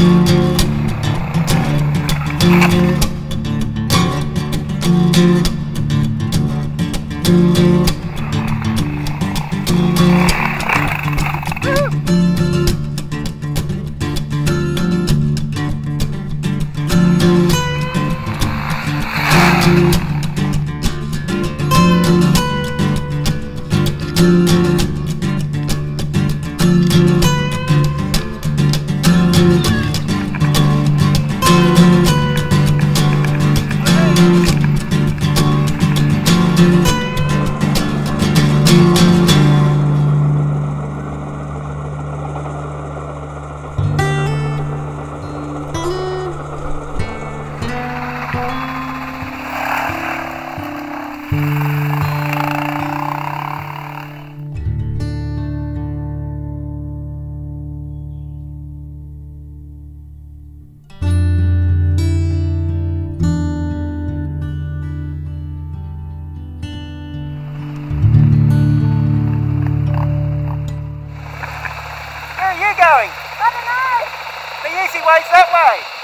Thank you. he that way.